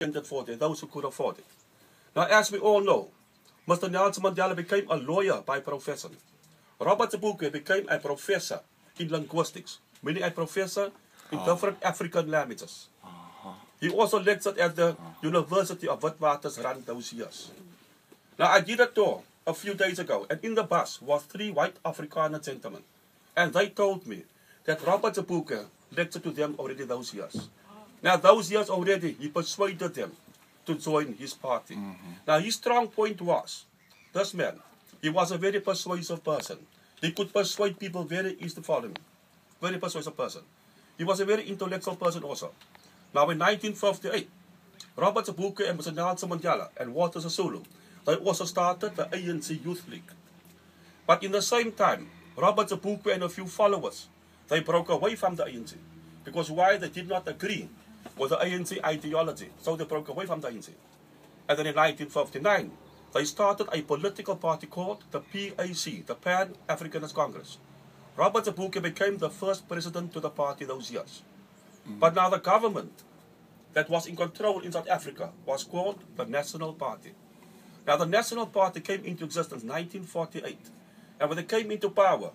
intended for it, those who could afford it. Now, as we all know, Mr. Nelson Mandela became a lawyer by profession. Robert Sobukwe became a professor in linguistics, meaning a professor in ah. different African languages. Uh-huh. He also lectured at the uh-huh. University of Witwatersrand those years. Now, I did a tour a few days ago, and in the bus was three white Afrikaner gentlemen. And they told me that Robert Sobukwe lectured to them already those years. Now, those years already, he persuaded them to join his party. Mm-hmm. Now, his strong point was this man, he was a very persuasive person. He could persuade people very easy to follow him. Very persuasive person. He was a very intellectual person also. Now, in 1958, Robert Sobukwe and Mr. Nelson Mandela and Walter Sisulu, they also started the ANC Youth League. But in the same time, Robert Sobukwe and a few followers, they broke away from the ANC. Because why? They did not agree with the ANC ideology. So they broke away from the ANC. And then in 1959, they started a political party called the PAC, the Pan Africanist Congress. Robert Sobukwe became the first president to the party those years. Mm. But now the government that was in control in South Africa was called the National Party. Now the National Party came into existence in 1948. And when they came into power,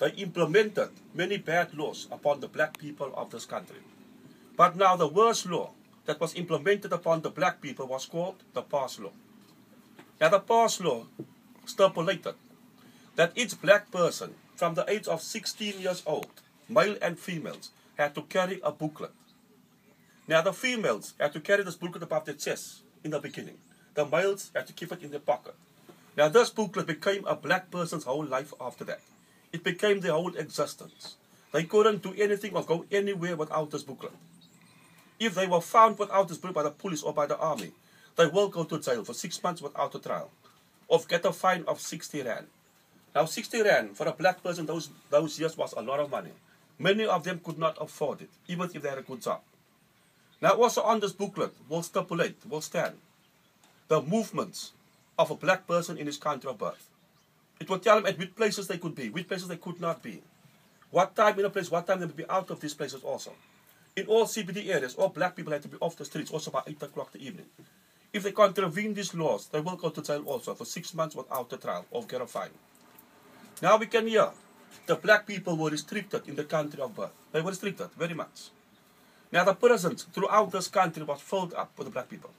they implemented many bad laws upon the black people of this country. But now the worst law that was implemented upon the black people was called the Pass Law. Now the Pass Law stipulated that each black person from the age of 16 years old, male and females, had to carry a booklet. Now the females had to carry this booklet above their chest in the beginning. The males had to keep it in their pocket. Now this booklet became a black person's whole life after that. It became their whole existence. They couldn't do anything or go anywhere without this booklet. If they were found without this booklet by the police or by the army, they will go to jail for six months without a trial, or get a fine of 60 rand. Now 60 rand for a black person those, those years was a lot of money. Many of them could not afford it, even if they had a good job. Now also on this booklet will stipulate, will stand, the movements of a black person in his country of birth. It will tell them at which places they could be, which places they could not be. What time in a place, what time they would be out of these places also. In all CBD areas, all black people had to be off the streets also by 8 o'clock the evening. If they contravene these laws, they will go to jail also for six months without a trial or get a fine. Now we can hear the black people were restricted in the country of birth. They were restricted very much. Now the prisons throughout this country was filled up with the black people.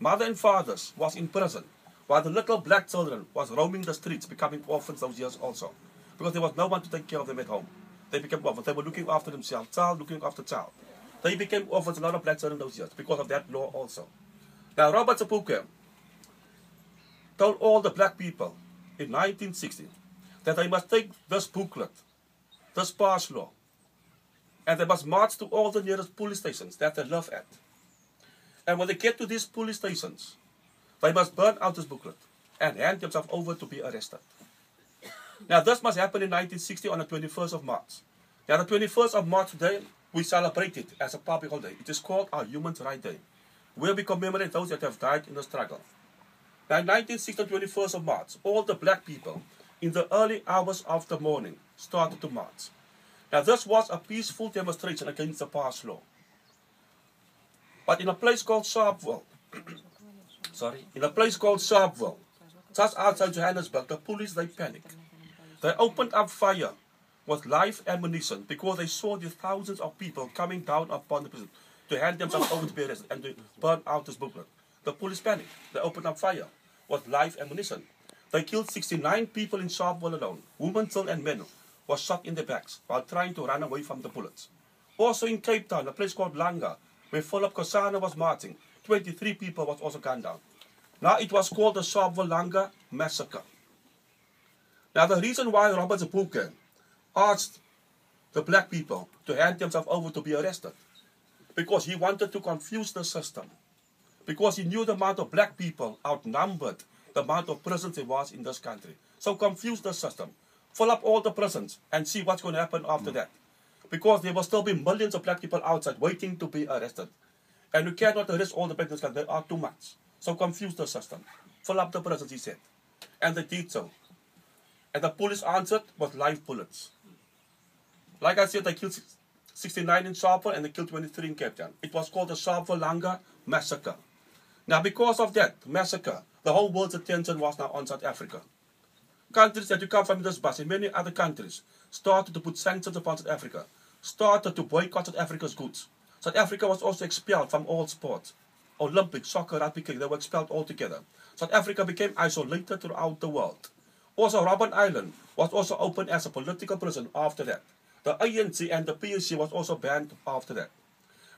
Mother and fathers was in prison, while the little black children was roaming the streets, becoming orphans those years also. Because there was no one to take care of them at home. They became orphans. They were looking after themselves, child looking after child. They became orphans, a lot of black children those years, because of that law also. Now Robert Sobukwe told all the black people in 1960 that they must take this booklet, this pass law, and they must march to all the nearest police stations that they live at. And when they get to these police stations, they must burn out this booklet and hand themselves over to be arrested. Now, this must happen in 1960 on the 21st of March. Now, the 21st of March today, we celebrate it as a public holiday. It is called our Human Rights Day, where we commemorate those that have died in the struggle. Now, in 1960, 21st of March, all the black people in the early hours of the morning started to march. Now, this was a peaceful demonstration against the pass law. But in a place called Sharpeville, sorry, in a place called Sharpeville, just outside Johannesburg, the police, they panicked. They opened up fire with live ammunition because they saw the thousands of people coming down upon the prison to hand themselves over to be arrested and to burn out this booklet. The police panicked. They opened up fire with live ammunition. They killed 69 people in Sharpeville alone. Women, children, and men were shot in the backs while trying to run away from the bullets. Also in Cape Town, a place called Langa, where Philip Kgosana was marching, 23 people was also gunned down. Now it was called the Sharpeville Langa Massacre. Now the reason why Robert Sobukwe asked the black people to hand themselves over to be arrested, because he wanted to confuse the system. Because he knew the amount of black people outnumbered the amount of prisons there was in this country. So confuse the system. Fill up all the prisons and see what's going to happen after hmm. that. Because there will still be millions of black people outside waiting to be arrested. And you cannot arrest all the black people. There are too much. So confuse the system. Fill up the prisons, he said. And they did so. And the police answered with live bullets. Like I said, they killed 69 in Sharpeville and they killed 23 in Cape Town. It was called the Sharpeville Langa Massacre. Now, because of that massacre, the whole world's attention was now on South Africa. Countries that you come from this bus, in many other countries, started to put sanctions upon South Africa, started to boycott South Africa's goods. South Africa was also expelled from all sports. Olympics, soccer, rugby, they were expelled altogether. South Africa became isolated throughout the world. Also, Robben Island was also opened as a political prison after that. The ANC and the PAC was also banned after that.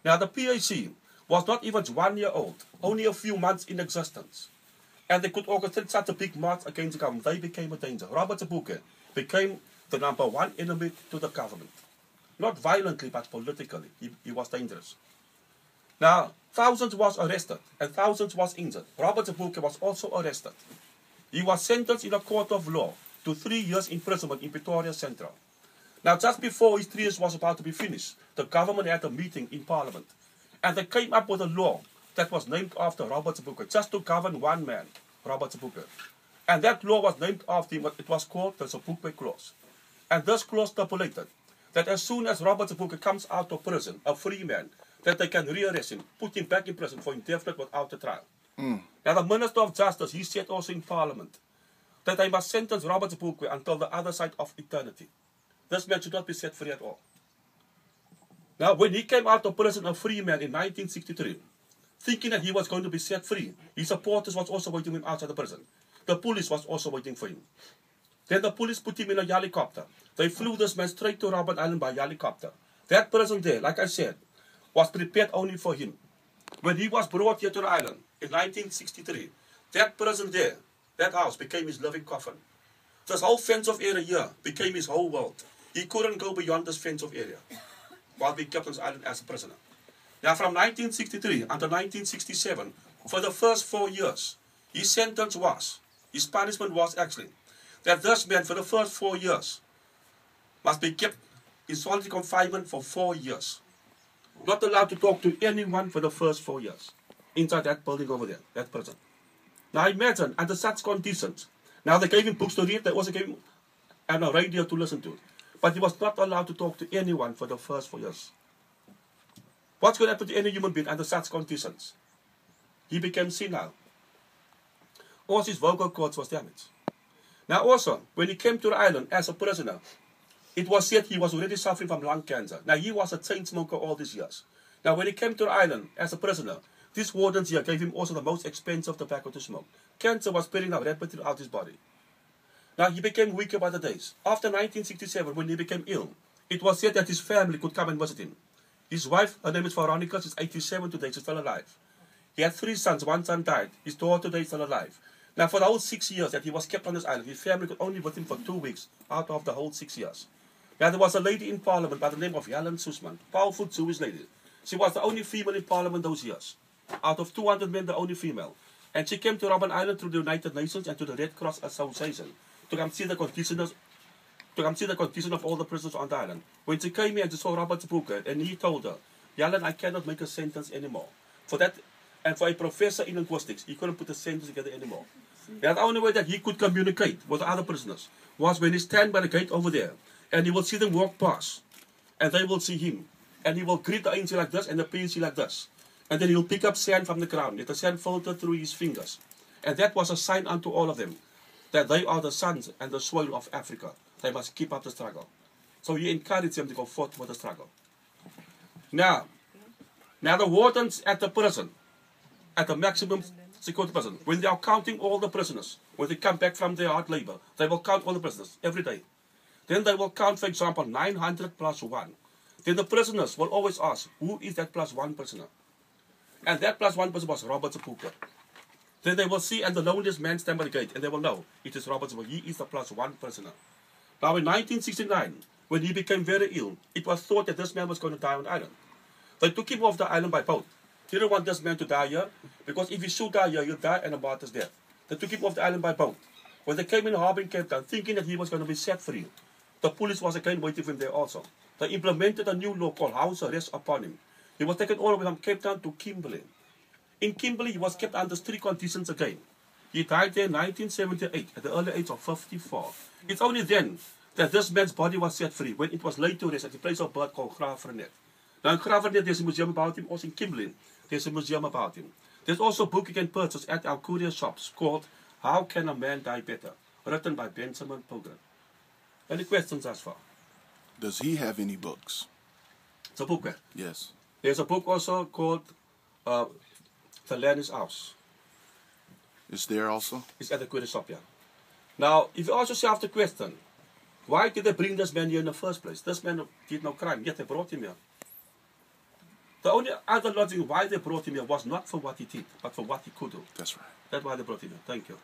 Now, the PAC was not even one year old, only a few months in existence. And they could orchestrate such a big march against the government. They became a danger. Robert Sobukwe became the number one enemy to the government. Not violently, but politically. He, he was dangerous. Now, thousands was arrested and thousands was injured. Robert Sobukwe was also arrested. He was sentenced in a court of law to three years imprisonment in Pretoria Central. Now, just before his three years was about to be finished, the government had a meeting in Parliament. And they came up with a law that was named after Robert Sobukwe, just to govern one man, Robert Sobukwe. And that law was named after him, it was called the Sobukwe Clause. And this clause stipulated that as soon as Robert Sobukwe comes out of prison, a free man, that they can rearrest him, put him back in prison for indefinite without a trial. Mm. Now the Minister of Justice, he said also in Parliament, that they must sentence Robert Sobukwe until the other side of eternity. This man should not be set free at all. Now, when he came out of prison a free man in 1963, thinking that he was going to be set free, his supporters was also waiting him outside the prison. The police was also waiting for him. Then the police put him in a helicopter. They flew this man straight to Robben Island by helicopter. That prison there, like I said, was prepared only for him. When he was brought here to the island in 1963, that prison there, that house became his living coffin. This whole fence of area here became his whole world. He couldn't go beyond this fence of area while being kept on this island as a prisoner. Now, from 1963 until 1967, for the first four years, his sentence was, his punishment was actually, that this man for the first four years must be kept in solitary confinement for four years. Not allowed to talk to anyone for the first four years inside that building over there, that prison. Now imagine, under such conditions, now they gave him books to read, they also gave him and a radio to listen to. But he was not allowed to talk to anyone for the first four years. What's going to happen to any human being under such conditions? He became senile. Also, his vocal cords was damaged. Now, also, when he came to the island as a prisoner, it was said he was already suffering from lung cancer. Now, he was a chain smoker all these years. Now, when he came to the island as a prisoner, these wardens here gave him also the most expensive tobacco to smoke. Cancer was spreading out rapidly throughout his body. Now he became weaker by the days. After 1967, when he became ill, it was said that his family could come and visit him. His wife, her name is Veronica, she's 87 today, she's still alive. He had three sons, one son died. His daughter today is still alive. Now for the whole six years that he was kept on this island, his family could only visit him for two weeks out of the whole six years. Now there was a lady in parliament by the name of Helen Suzman, powerful Jewish lady. She was the only female in parliament those years. Out of 200 men, the only female. And she came to Robben Island through the United Nations and to the Red Cross Association to come see the conditions to come see the condition of all the prisoners on the island. When she came here she saw Robert Sobukwe, and he told her, Helen, I cannot make a sentence anymore. For that, and for a professor in linguistics, he couldn't put a sentence together anymore. And the only way that he could communicate with the other prisoners was when he stand by the gate over there, and he will see them walk past, and they will see him, and he will greet the ANC like this and the PAC like this, and then he will pick up sand from the ground, let the sand filter through his fingers, and that was a sign unto all of them that they are the sons and the soil of Africa. They must keep up the struggle. So he encouraged them to go forth with the struggle. Now, now the wardens at the prison, at the maximum security prison, when they are counting all the prisoners, when they come back from their hard labor, they will count all the prisoners every day. Then they will count, for example, 900 plus 1. Then the prisoners will always ask, who is that plus one prisoner? And that plus one person was Robert Sobukwe. Then they will see, and the loneliest man stand by the gate, and they will know it is Robert Zimmer. He is the plus one person. Now, in 1969, when he became very ill, it was thought that this man was going to die on the island. They took him off the island by boat. They didn't want this man to die here, because if he should die here, he'll die and a martyr's death. They took him off the island by boat. When they came in harbour in Cape Town, thinking that he was going to be set free, the police was again waiting for him there also. They implemented a new law called house arrest upon him. He was taken all the way from Cape Town to Kimberley. In Kimberley, he was kept under strict conditions again. He died there in 1978 at the early age of 54. It's only then that this man's body was set free when it was laid to rest at the place of birth called Graaff-Reinet. Now in Graaff-Reinet, there's a museum about him. Also in Kimberley, there's a museum about him. There's also a book you can purchase at our courier shops called How Can a Man Die Better? Written by Benjamin Pogrund. Any questions as far? Does he have any books? It's a book. eh? Yes. There's a book also called uh, The Land is Ours. Is there also? It's at the shop. Now, if you ask yourself the question, why did they bring this man here in the first place? This man did no crime, yet they brought him here. The only other logic why they brought him here was not for what he did, but for what he could do. That's right. That's why they brought him here. Thank you.